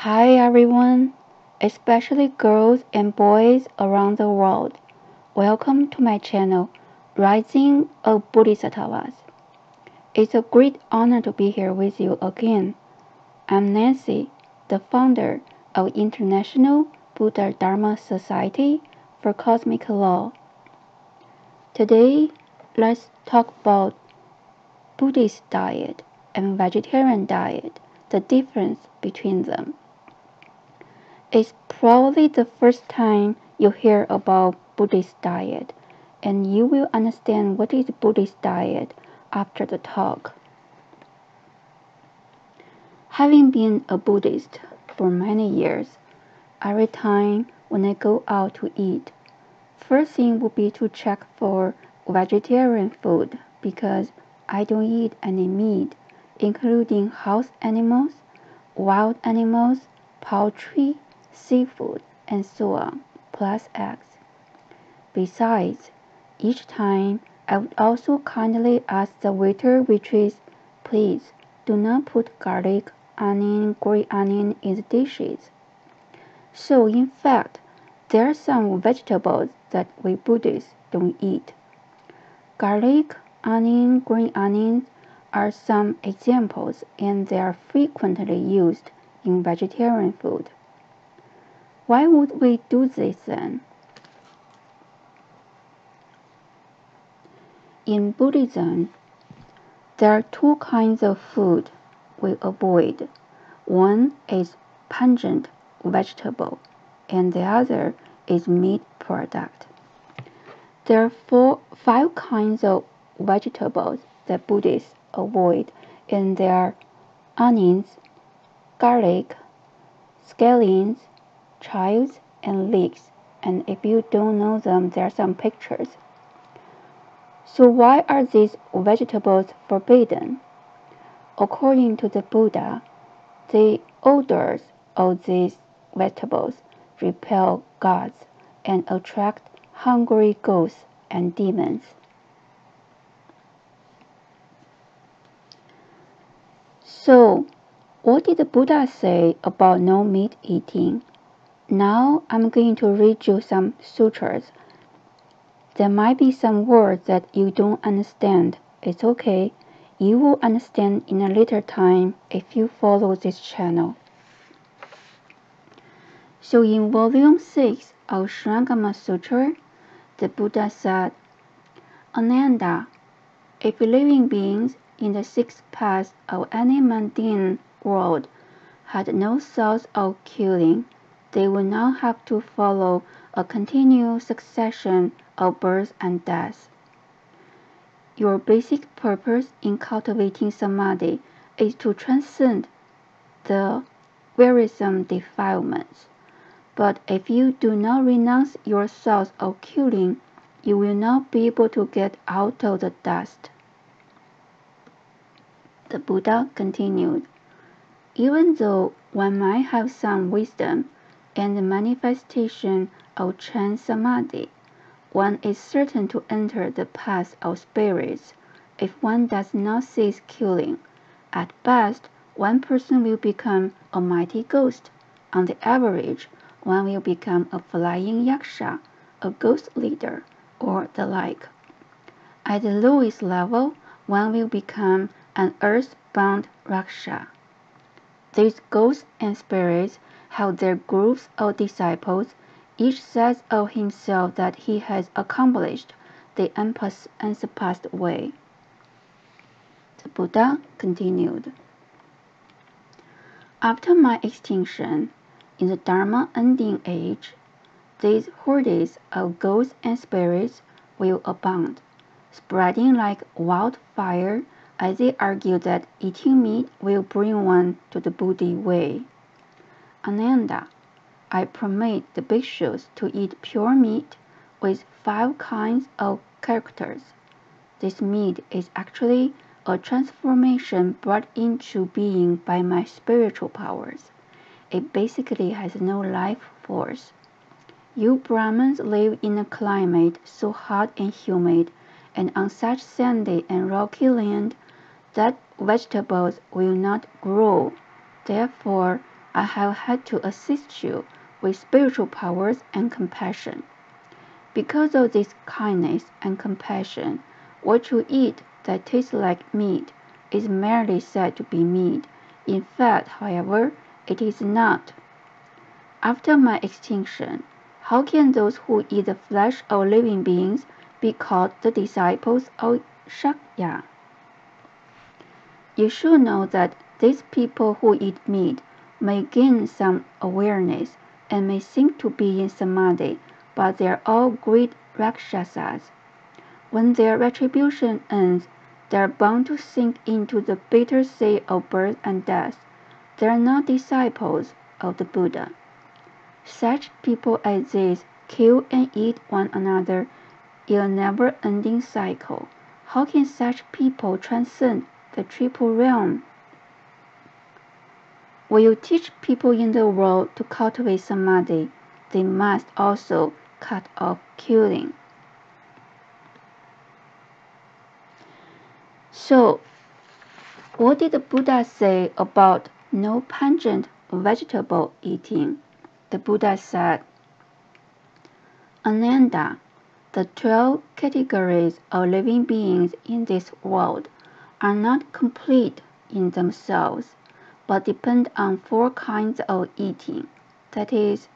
Hi everyone, especially girls and boys around the world. Welcome to my channel, Rising of Bodhisattvas. It's a great honor to be here with you again. I'm Nancy, the founder of International Buddha Dharma Society for Cosmic Law. Today, let's talk about Buddhist diet and vegetarian diet, the difference between them. It's probably the first time you hear about Buddhist diet, and you will understand what is Buddhist diet after the talk. Having been a Buddhist for many years, every time when I go out to eat, first thing would be to check for vegetarian food because I don't eat any meat, including house animals, wild animals, poultry, seafood, and so on, plus eggs. Besides, each time I would also kindly ask the waiter waitress, please do not put garlic, onion, green onion in the dishes. So in fact, there are some vegetables that we Buddhists don't eat. Garlic, onion, green onions are some examples and they are frequently used in vegetarian food. Why would we do this then? In Buddhism, there are two kinds of food we avoid. One is pungent vegetable and the other is meat product. There are four, five kinds of vegetables that Buddhists avoid and they are onions, garlic, scallions, chives, and leeks. And if you don't know them, there are some pictures. So why are these vegetables forbidden? According to the Buddha, the odors of these vegetables repel gods and attract hungry ghosts and demons. So, what did the Buddha say about no meat eating? Now I'm going to read you some sutras. There might be some words that you don't understand. It's okay. You will understand in a later time if you follow this channel. So in volume 6 of Shurangama Sutra, the Buddha said, Ananda, if living beings in the sixth path of any mundane world had no thoughts of killing, they would not have to follow a continual succession of birth and death. Your basic purpose in cultivating samadhi is to transcend the wearisome defilements. But if you do not renounce your thoughts of killing, you will not be able to get out of the dust. The Buddha continued, Even though one might have some wisdom and the manifestation of Chan Samadhi, one is certain to enter the path of spirits if one does not cease killing. At best, one person will become a mighty ghost. On the average, one will become a flying yaksha, a ghost leader, or the like. At the lowest level, one will become an earth-bound raksha. These ghosts and spirits have their groups of disciples, each says of himself that he has accomplished the unsurpassed way. The Buddha continued. After my extinction, in the Dharma ending age, these hordes of ghosts and spirits will abound, spreading like wildfire as they argue that eating meat will bring one to the Buddha way. Ananda, I permit the bhikshus to eat pure meat with five kinds of characters. This meat is actually a transformation brought into being by my spiritual powers. It basically has no life force. You Brahmins live in a climate so hot and humid, and on such sandy and rocky land that vegetables will not grow. Therefore, I have had to assist you with spiritual powers and compassion. Because of this kindness and compassion, what you eat that tastes like meat is merely said to be meat. In fact, however, it is not. After my extinction, how can those who eat the flesh of living beings be called the disciples of Shakya? You should know that these people who eat meat may gain some awareness and may seem to be in samadhi, but they are all great rakshasas. When their retribution ends, they are bound to sink into the bitter sea of birth and death. They are not disciples of the Buddha. Such people as these kill and eat one another in a never ending cycle. How can such people transcend the triple realm? When you teach people in the world to cultivate samadhi, they must also cut off killing. So, what did the Buddha say about no pungent vegetable eating? The Buddha said, Ananda, the twelve categories of living beings in this world are not complete in themselves, but depend on four kinds of eating that is,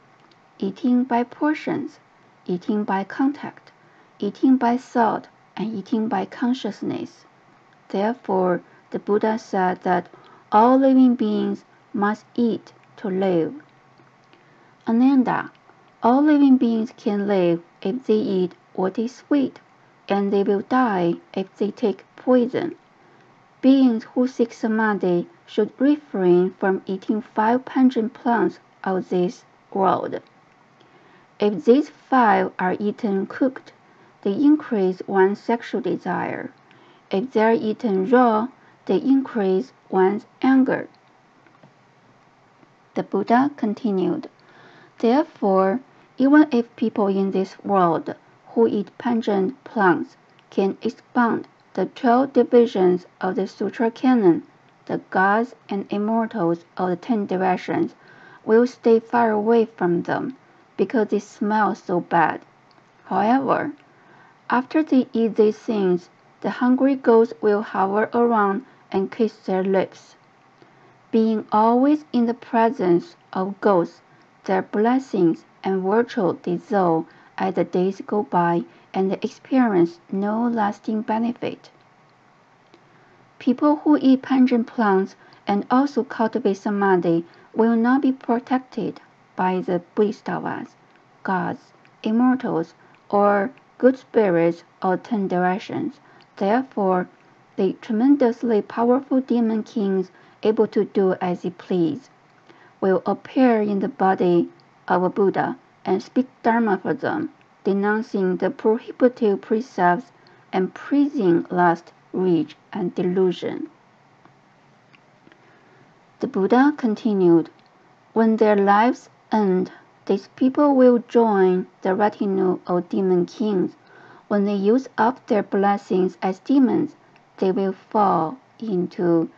eating by portions, eating by contact, eating by thought, and eating by consciousness. Therefore, the Buddha said that all living beings must eat to live. Ananda, all living beings can live if they eat what is sweet, and they will die if they take poison. Beings who seek samadhi should refrain from eating five pungent plants of this world. If these five are eaten cooked, they increase one's sexual desire. If they are eaten raw, they increase one's anger. The Buddha continued, Therefore, even if people in this world who eat pungent plants can expound the twelve divisions of the Sutra canon, the gods and immortals of the ten directions will stay far away from them because they smell so bad. However, after they eat these things, the hungry ghosts will hover around and kiss their lips. Being always in the presence of ghosts, their blessings and virtue dissolve as the days go by and they experience no lasting benefit. People who eat pungent plants and also cultivate samadhi will not be protected by the bodhisattvas, gods, immortals, or good spirits of ten directions. Therefore, the tremendously powerful demon kings, able to do as they please, will appear in the body of a Buddha and speak Dharma for them, denouncing the prohibitive precepts and praising lust, rage, and delusion. The Buddha continued, When their lives end, these people will join the retinue of demon kings when they use up their blessings as demons, they will fall into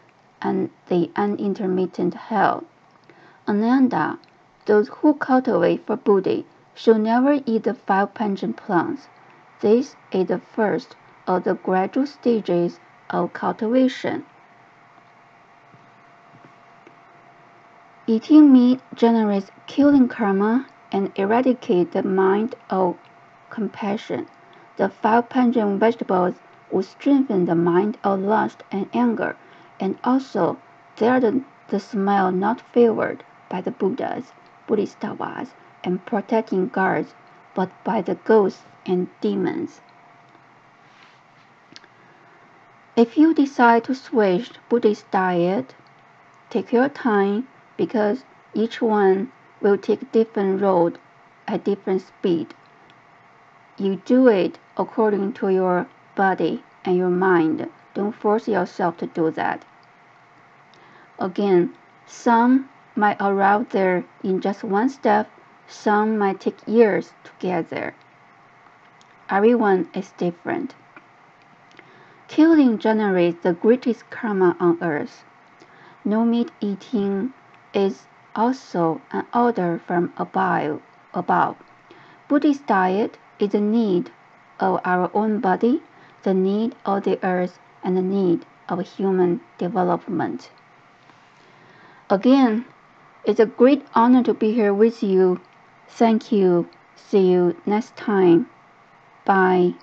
an, the unintermittent hell. Ananda, those who cultivate for Buddha should never eat the five pungent plants. This is the first of the gradual stages of cultivation. Eating meat generates killing karma and eradicates the mind of compassion. The five pungent vegetables would strengthen the mind of lust and anger, and also they are the, the smell not favored by the Buddhas, Bodhisattvas, and protecting guards, but by the ghosts and demons. If you decide to switch Buddhist diet, take your time because each one will take different road at different speed. You do it according to your body and your mind. Don't force yourself to do that. Again, some might arrive there in just one step, some might take years to get there. Everyone is different. Killing generates the greatest karma on earth. No meat eating is also an order from above. above. Buddhist diet is the need of our own body, the need of the earth, and the need of human development. Again, it's a great honor to be here with you. Thank you. See you next time. Bye.